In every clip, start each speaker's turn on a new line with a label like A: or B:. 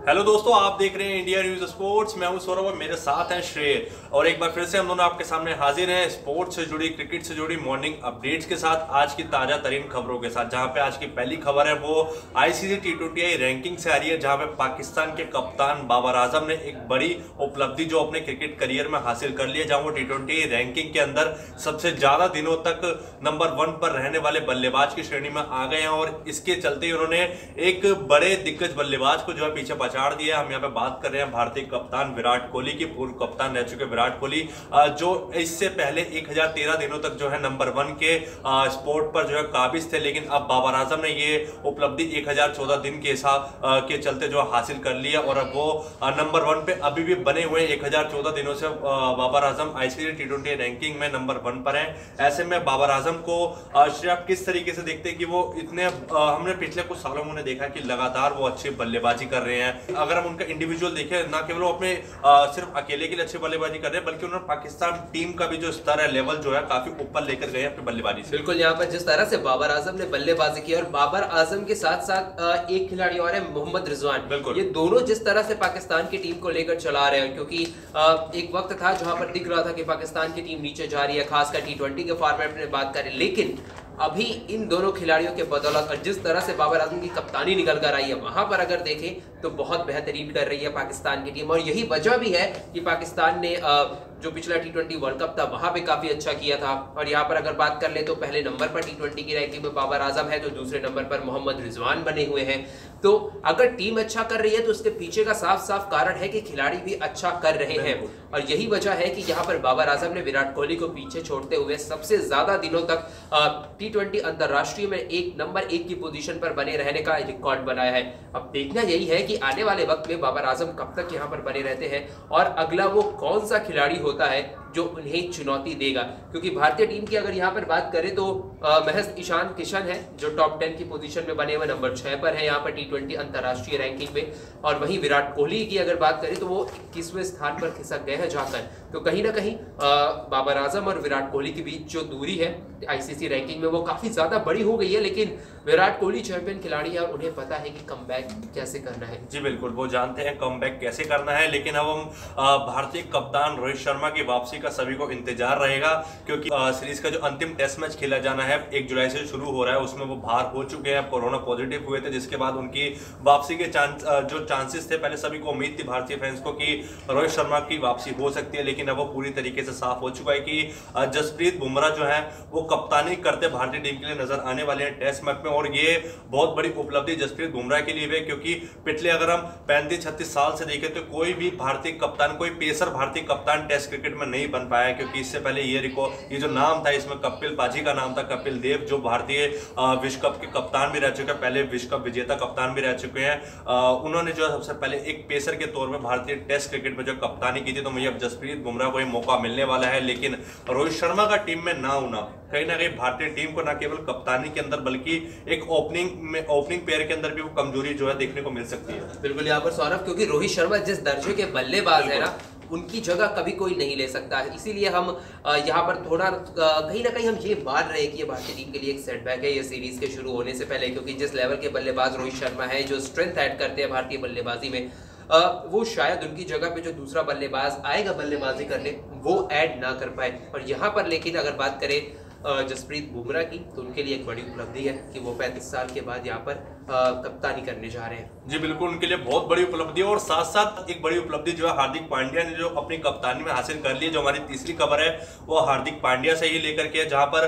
A: Hello दोस्तों, आप देख रहे हैं इंडिया न्यूज़ स्पोर्ट्स मैं हूँ सौरभ और मेरे साथ हैं श्रेय। और एक बार फिर से हम दोनों आपके सामने हाजिर हैं स्पोर्ट्स से जुड़ी क्रिकेट से जुड़ी मॉर्निंग अपडेट्स के साथ आज की ताज़ा तरीन खबरों के साथ। जहाँ पे आज की पहली खबर है वो आईसीसी टी ट्वेंटी रैंकिंग से आ रही है, जहाँ पे पाकिस्तान के कप्तान बाबर आज़म ने एक बड़ी उपलब्धि जो अपने क्रिकेट करियर में हासिल कर ली है, जहाँ वो टी ट्वेंटी रैंकिंग के अंदर सबसे ज़्यादा दिनों तक नंबर वन पर रहने वाले बल्लेबाज की श्रेणी में आ गए हैं। और इसके चलते उन्होंने एक बड़े दिग्गज बल्लेबाज को जो है पीछे पछाड़ दिया हम यहाँ पे बात कर रहे हैं भारतीय कप्तान विराट कोहली की, पूर्व कप्तान रह चुके विराट कोहली जो इससे पहले 1013 दिनों तक जो है नंबर वन के स्पोर्ट पर जो है काबिज थे, लेकिन अब बाबर आज़म ने ये उपलब्धि 1014 दिन के हिसाब के चलते जो हासिल कर लिया और अब वो नंबर वन पे अभी भी बने हुए एक हज़ार चौदह दिनों से Babar Azam ICC T twenty ranking में नंबर वन पर है। ऐसे में बाबर आज़म को श्री आप किस तरीके से देखते हैं कि वो इतने हमने पिछले कुछ सालों में देखा कि लगातार वो अच्छी बल्लेबाजी कर रहे हैं अगर हम उनका इंडिविजुअल देखें ना केवल वो अपने सिर्फ़ अकेले के लिए अच्छी बल्लेबाजी कर रहे हैं बल्कि उन्होंने पाकिस्तान टीम का भी जो स्तर है लेवल जो है काफ़ी ऊपर लेकर गए अपनी बल्लेबाजी से।
B: बिल्कुल यहाँ पर जिस तरह से बाबर आज़म ने बल्लेबाजी की और बाबर आज़म के साथ साथ एक खिलाड़ी और है मोहम्मद रिजवान। बिल्कुल। ये दोनों जिस तरह से पाकिस्तान की टीम को लेकर चला रहे हैं क्योंकि एक वक्त था जहाँ पर दिख रहा था कि पाकिस्तान की टीम नीचे जा रही है खासकर टी के फॉर्मेट में बात करें लेकिन अभी इन दोनों खिलाड़ियों के बदौलत और जिस तरह से बाबर आज़म की कप्तानी निकल कर आई है, वहाँ पर अगर देखें तो बहुत बेहतरीन कर रही है पाकिस्तान की टीम। और यही वजह भी है कि पाकिस्तान ने जो पिछला टी ट्वेंटी वर्ल्ड कप था वहाँ पे काफ़ी अच्छा किया था। और यहाँ पर अगर बात कर ले तो पहले नंबर पर टी ट्वेंटी की रैंकिंग में बाबर आज़म है तो दूसरे नंबर पर मोहम्मद रिजवान बने हुए हैं। तो अगर टीम अच्छा कर रही है तो उसके पीछे का साफ़ साफ़ कारण है कि खिलाड़ी भी अच्छा कर रहे हैं। और यही वजह है कि यहाँ पर बाबर आज़म ने विराट कोहली को पीछे छोड़ते हुए सबसे ज़्यादा दिनों तक टी ट्वेंटी अंतरराष्ट्रीय में एक नंबर एक की पोजीशन पर बने रहने का रिकॉर्ड बनाया है। अब देखना यही है कि आने वाले वक्त में बाबर आज़म कब तक यहाँ पर बने रहते हैं और अगला वो कौन सा खिलाड़ी होता है। जो उन्हें चुनौती देगा। क्योंकि भारतीय टीम की अगर यहाँ पर बात करें तो महज ईशान किशन है, जो टॉप टेन की पोजीशन में बने हुए नंबर छह पर है यहाँ पर टी ट्वेंटी अंतरराष्ट्रीय रैंकिंग में। और वहीं विराट कोहली की अगर बात करें तो वो इक्कीसवें स्थान पर खिसक गए हैं जाकर। तो कहीं ना कहीं बाबर आज़म और विराट कोहली के बीच जो दूरी है आईसीसी रैंकिंग में वो काफ़ी ज़्यादा बड़ी हो गई है। लेकिन विराट कोहली चैंपियन खिलाड़ी है और उन्हें पता है कि कम कैसे करना है।
A: जी बिल्कुल, वो जानते हैं कम कैसे करना है। लेकिन अब हम भारतीय कप्तान रोहित शर्मा की वापसी का सभी को इंतज़ार रहेगा, क्योंकि सीरीज़ का जो अंतिम टेस्ट मैच खेला जाना है, एक जुलाई से शुरू हो रहा है, उसमें वो बाहर हो चुके हैं कोरोना पॉजिटिव हुए थे, जिसके बाद उनकी वापसी के चांस जो चांसेस थे, पहले सभी को उम्मीद थी भारतीय फैंस को कि रोहित शर्मा की वापसी हो सकती है, लेकिन अब वो पूरी तरीके से साफ़ हो चुका है कि जसप्रीत बुमराह जो है, वो कप्तानी करते भारतीय टीम के लिए नज़र आने वाले हैं टेस्ट मैच में, और ये बहुत बड़ी उपलब्धि जसप्रीत बुमराह के लिए भी क्योंकि पिछले अगर हम पैंतीस छत्तीस साल से देखें तो कोई भी भारतीय कप्तान, कोई पेसर भारतीय कप्तान टेस्ट क्रिकेट में नहीं बन पाया क्योंकि इससे पहले ये रिकॉर्ड ये जो नाम था इसमें कपिल पाजी का नाम था कपिल देव जो भारतीय विश्व कप के कप्तान भी रह चुके हैं पहले विश्व कप विजेता कप्तान भी रह चुके हैं। उन्होंने जो सबसे पहले एक पेसर के तौर में भारतीय टेस्ट क्रिकेट में जो कप्तानी की थी तो मुझे अब जसप्रीत बुमराह को मौका मिलने वाला है लेकिन रोहित शर्मा का टीम में ना होना कहीं ना कहीं भारतीय टीम को ना केवल कप्तानी के अंदर बल्कि एक ओपनिंग में ओपनिंग पेयर के अंदर भी वो कमज़ोरी जो है देखने को मिल सकती है।
B: बिल्कुल यहाँ पर सौरभ क्योंकि रोहित शर्मा जिस दर्जे के बल्लेबाज है ना उनकी जगह कभी कोई नहीं ले सकता। है इसीलिए हम यहाँ पर थोड़ा कहीं ना कहीं हम ये मान रहे हैं कि ये भारतीय टीम के लिए एक सेटबैक है। ये सीरीज़ के शुरू होने से पहले, क्योंकि जिस लेवल के बल्लेबाज रोहित शर्मा है, जो स्ट्रेंथ ऐड करते हैं भारतीय बल्लेबाजी में वो शायद उनकी जगह पे जो दूसरा बल्लेबाज आएगा बल्लेबाजी करने, वो ऐड ना कर पाए। और यहाँ पर लेकिन अगर बात करें जसप्रीत बुमराह की तो उनके लिए एक बड़ी उपलब्धि है कि वो पैंतीस साल के बाद यहाँ पर कप्तानी करने जा रहे हैं।
A: जी, बिल्कुल, उनके लिए बहुत बड़ी उपलब्धि और साथ साथ एक बड़ी उपलब्धि जो है, हार्दिक पांड्या ने जो अपनी कप्तानी में हासिल कर ली जो हमारी तीसरी खबर है, वो हार्दिक पांड्या से ही लेकर के जहाँ पर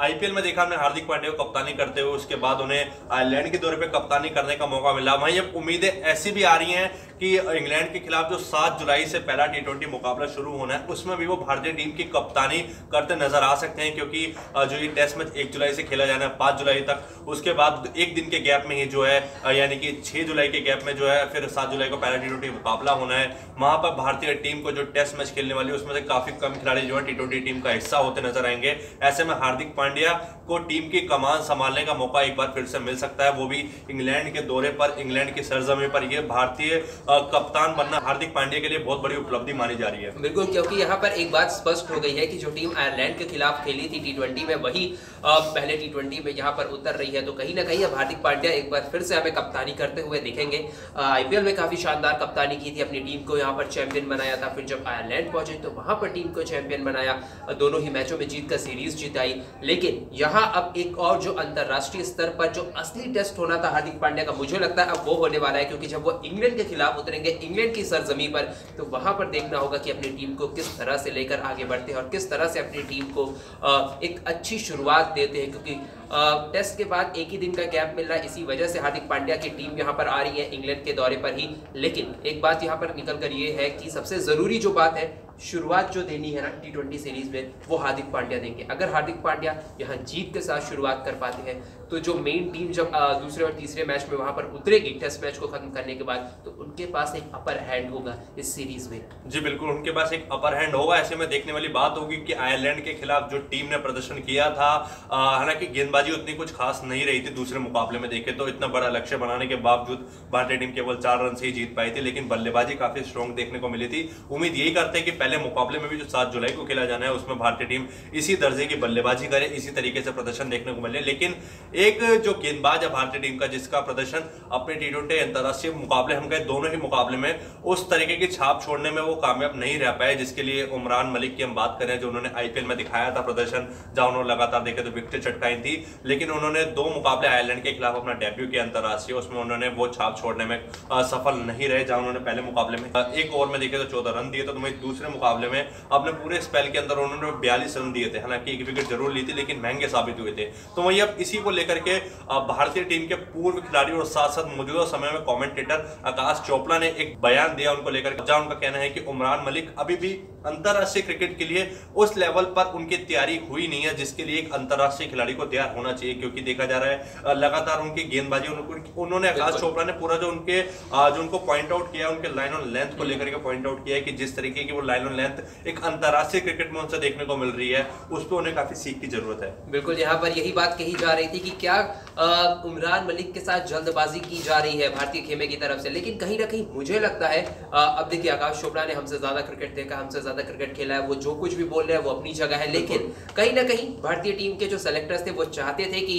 A: आईपीएल में देखा हमने हार्दिक पांड्या को कप्तानी करते हुए, उसके बाद उन्हें आयरलैंड के दौरे पर कप्तानी करने का मौका मिला। वहीं अब उम्मीदें ऐसी भी आ रही हैं कि इंग्लैंड के खिलाफ जो सात जुलाई से पहला टी मुकाबला शुरू होना है, उसमें भी वो भारतीय टीम की कप्तानी करते नज़र आ सकते हैं, क्योंकि जो ये टेस्ट मैच एक जुलाई से खेला जाना है, पाँच जुलाई तक, उसके बाद एक दिन के गैप में ही जो है यानी कि छह जुलाई के गैप में जो है, फिर सात जुलाई को पहला टी ट्वेंटी मुकाबला होना है। वहाँ पर भारतीय टीम को जो टेस्ट मैच खेलने वाली है उसमें से काफ़ी कम खिलाड़ी जो है टी ट्वेंटी टीम का हिस्सा होते नज़र आएँगे। ऐसे में हार्दिक पांड्या को टीम की कमान संभालने का मौका एक बार फिर से मिल सकता है। वो भी इंग्लैंड के दौरे पर, इंग्लैंड की सरजमी पर। यह भारतीय कप्तान बनना हार्दिक पांड्या के लिए बहुत बड़ी उपलब्धि मानी जा रही है।
B: बिल्कुल, क्योंकि यहाँ पर एक बात स्पष्ट हो गई है कि जो टीम आयरलैंड के खिलाफ खेली थी टी में, वही पहले टी में यहाँ पर उतर रही है। तो कहीं ना कहीं हार्दिक पांड्या एक बार फिर से हमें कप्तानी करते हुए दिखेंगे। आईपीएल में काफ़ी शानदार कप्तानी की थी, अपनी टीम को यहाँ पर चैंपियन बनाया था। फिर जब आयरलैंड पहुँचे तो वहाँ पर टीम को चैंपियन बनाया। दोनों ही मैचों में जीत कर सीरीज़ जिताई। लेकिन यहाँ अब एक और जो अंतरराष्ट्रीय स्तर पर जो असली टेस्ट होना था हार्दिक पांड्या का, मुझे लगता है अब वो होने वाला है, क्योंकि जब वो इंग्लैंड के खिलाफ उतरेंगे, इंग्लैंड की सरजमी पर तो वहाँ पर देखना होगा कि अपनी टीम को किस तरह से लेकर आगे बढ़ते हैं और किस तरह से अपनी टीम को एक अच्छी शुरुआत देते हैं, क्योंकि टेस्ट के बाद एक ही दिन का गैप मिल रहा है, इसी वजह से हार्दिक पांड्या की टीम यहाँ पर आ रही है, इंग्लैंड के दौरे पर ही। लेकिन एक बात यहाँ पर निकल कर ये है कि सबसे ज़रूरी जो बात है शुरुआत जो देनी है ना टी ट्वेंटी सीरीज़ में, वो हार्दिक पांड्या देंगे। अगर हार्दिक पांड्या यहाँ जीत के साथ शुरुआत कर पाते हैं तो जो मेन टीम जब दूसरे और तीसरे मैच में वहाँ पर उतरेगी टेस्ट मैच को खत्म करने के बाद तो उनके पास एक अपर हैंड होगा इस सीरीज़ में।
A: जी बिल्कुल, उनके पास एक अपर हैंड होगा। ऐसे में देखने वाली बात होगी कि आयरलैंड के खिलाफ जो टीम ने प्रदर्शन किया था हालाँकि गेंदबाजी उतनी कुछ खास नहीं रही थी दूसरे मुकाबले में, देखे तो इतना बड़ा लक्ष्य बनाने के बावजूद भारतीय टीम केवल चार रन से ही जीत पाई थी, लेकिन बल्लेबाजी काफ़ी स्ट्रॉन्ग देखने को मिली थी। उम्मीद यही करते हैं कि पहले मुकाबले में भी जो सात जुलाई को खेला जाना है, उसमें भारतीय टीम इसी दर्जे की बल्लेबाजी करे, इसी तरीके से प्रदर्शन देखने को मिले। लेकिन एक जो गेंदबाज है भारतीय टीम का, जिसका प्रदर्शन अपने टी ट्वेंटी अंतरराष्ट्रीय मुकाबले, हम गए दोनों ही मुकाबले में, उस तरीके की छाप छोड़ने में वो कामयाब नहीं रह पाए, जिसके लिए उमरान मलिक की हम बात करें, जो उन्होंने आईपीएल में दिखाया था प्रदर्शन, जहाँ उन्होंने लगातार देखे तो विकेट चटकाई थी, लेकिन उन्होंने दो मुकाबले आयरलैंड के खिलाफ अपना डेब्यू किया अंतरराष्ट्रीय, उसमें उन्होंने वो छाप छोड़ने में सफल नहीं रहे, जहाँ उन्होंने पहले मुकाबले में एक ओवर में देखे तो चौदह रन दिए तो दूसरे मुकाबले में अपने पूरे स्पेल के अंदर उन्होंने बयालीस रन दिए थे हालाँकि एक विकेट ज़रूर ली थी लेकिन महँगे साबित हुए थे। तो वही अब इसी को लेकर के भारतीय टीम के पूर्व खिलाड़ी और साथ साथ मौजूदा समय में कमेंटेटर आकाश चोपड़ा ने एक बयान दिया उनको लेकर जहाँ उनका कहना है कि उमरान मलिक अभी भी अंतरराष्ट्रीय क्रिकेट के लिए उस लेवल पर उनकी तैयारी हुई नहीं है जिसके लिए एक अंतरराष्ट्रीय खिलाड़ी को तैयार होना चाहिए क्योंकि देखा जा रहा है लगातार उनकी गेंदबाजी उन्होंने आकाश चोपड़ा ने पूरा जो उनके जो उनको पॉइंट आउट किया उनके लाइन ऑन लेंथ को लेकर के पॉइंट आउट किया है कि जिस तरीके की वो लाइन ऑन लेंथ एक अंतरराष्ट्रीय क्रिकेट में उनसे देखने को मिल रही है। उस पर उन्हें काफ़ी सीख की ज़रूरत है।
B: बिल्कुल यहाँ पर यही बात कही जा रही थी कि क्या उमरान मलिक के साथ जल्दबाजी की जा रही है भारतीय खेमे की तरफ़ से। लेकिन कहीं ना कहीं मुझे लगता है अब देखिए आकाश चोपड़ा ने हमसे ज़्यादा क्रिकेट देखा हमसे ज़्यादा क्रिकेट खेला है वो जो कुछ भी बोल रहे हैं वो अपनी जगह है। लेकिन कहीं ना कहीं भारतीय टीम के जो सेलेक्टर्स थे वो चाहते थे कि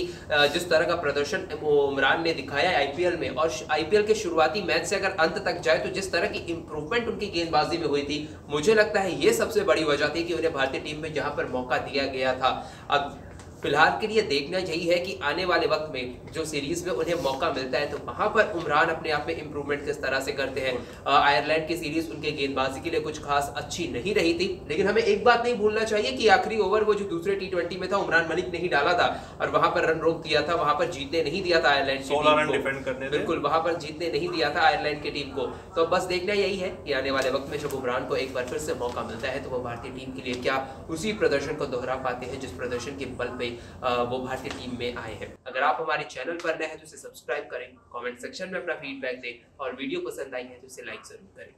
B: जिस तरह का प्रदर्शन उमरान ने दिखाया आईपीएल में और आईपीएल के शुरुआती मैच से अगर अंत तक जाए तो जिस तरह की इंप्रूवमेंट उनकी गेंदबाजी में हुई थी मुझे लगता है ये सबसे बड़ी वजह थी कि उन्हें भारतीय टीम में जहाँ पर मौका दिया गया था, अब फ़िलहाल के लिए देखना यही है कि आने वाले वक्त में जो सीरीज़ में उन्हें मौका मिलता है तो वहाँ पर उमरान अपने आप में इंप्रूवमेंट किस तरह से करते हैं? आयरलैंड की सीरीज़ उनके गेंदबाजी के लिए कुछ खास अच्छी नहीं रही थी लेकिन हमें एक बात नहीं भूलना चाहिए कि आखिरी ओवर वो जो दूसरे टी में था उमरान मलिक ने ही डाला था और वहाँ पर रन रोक दिया था वहाँ पर जीतने नहीं दिया था आयरलैंड
A: की
B: बिल्कुल वहाँ पर जीतने नहीं दिया था आयरलैंड की टीम को। तो बस देखना यही है कि आने वाले वक्त में जब उमरान को एक बार फिर से मौका मिलता है तो वो भारतीय टीम के लिए क्या उसी प्रदर्शन को दोहरा पाते हैं जिस प्रदर्शन के बल पे वो भारतीय टीम में आए हैं। अगर आप हमारे चैनल पर नए हैं तो इसे सब्सक्राइब करें कमेंट सेक्शन में अपना फीडबैक दें और वीडियो पसंद आई है तो इसे लाइक ज़रूर करें।